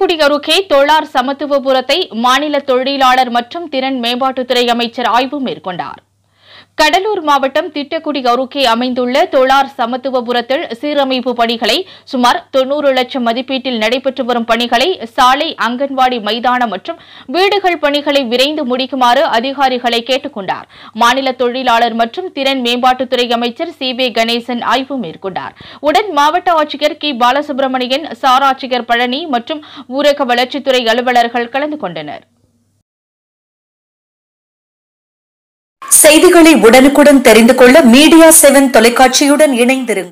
தூத்துக்குடி அருகே தொழார் சமத்துவபுரத்தை மாநில தொழிலாளர் மற்றும் திறன் மேம்பாட்டுத்துறை அமைச்சர் ஆய்வு மேற்கொண்டார். கடலூர் மாவட்டம் திட்டக்குடி அருகே அமைந்துள்ள தொழார் சமத்துவபுரத்தில் சீரமைப்பு பணிகளை சுமார் தொன்னூறு லட்சம் மதிப்பீட்டில் நடைபெற்று வரும் பணிகளை சாலை அங்கன்வாடி மைதானம் மற்றும் வீடுகள் பணிகளை விரைந்து முடிக்குமாறு அதிகாரிகளை கேட்டுக் கொண்டார். மாநில தொழிலாளர் மற்றும் திறன் மேம்பாட்டுத்துறை அமைச்சர் சி வே கணேசன் ஆய்வு மேற்கொண்டார். உடன் மாவட்ட ஆட்சியர் கி. பாலசுப்ரமணியன் சார் ஆட்சியர் பழனி மற்றும் ஊரக வளர்ச்சித்துறை அலுவலர்கள் கலந்து கொண்டனர். செய்திகளை உடனுக்குடன் தெரிந்து கொள்ள மீடியா செவன் தொலைக்காட்சியுடன் இணைந்திருங்கள்.